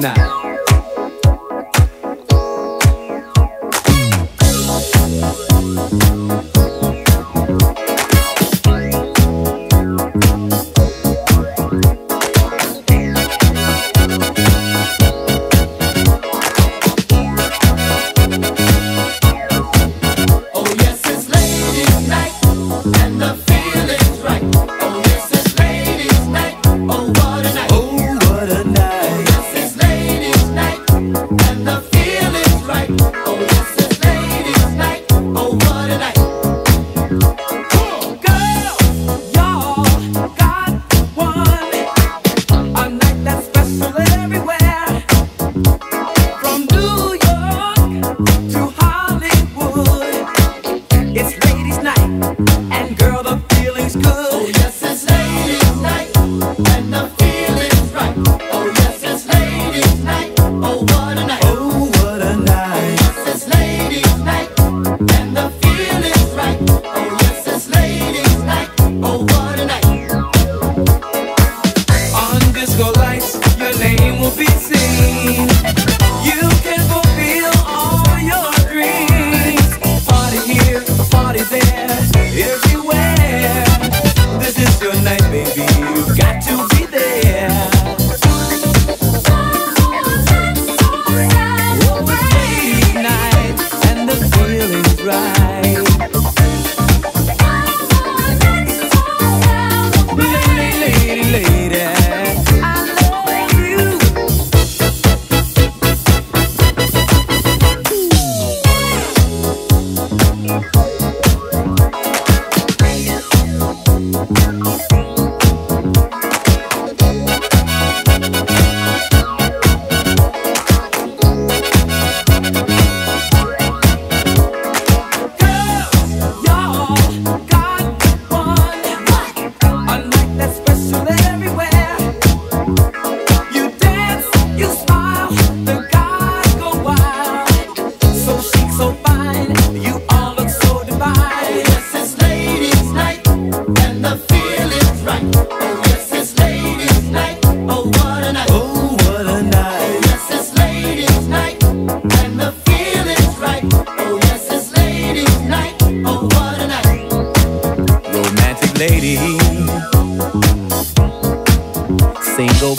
night.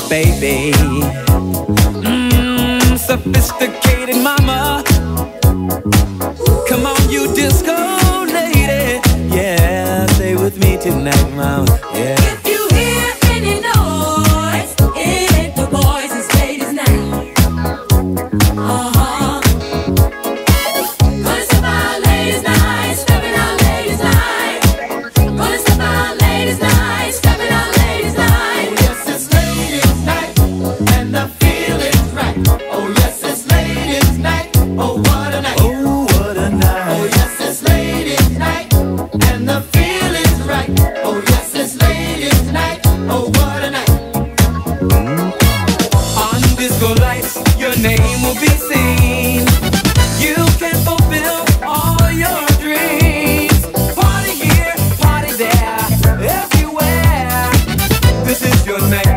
baby. Mmm, sophisticated mind. name will be seen. You can fulfill all your dreams. Party here, party there, everywhere. This is your name.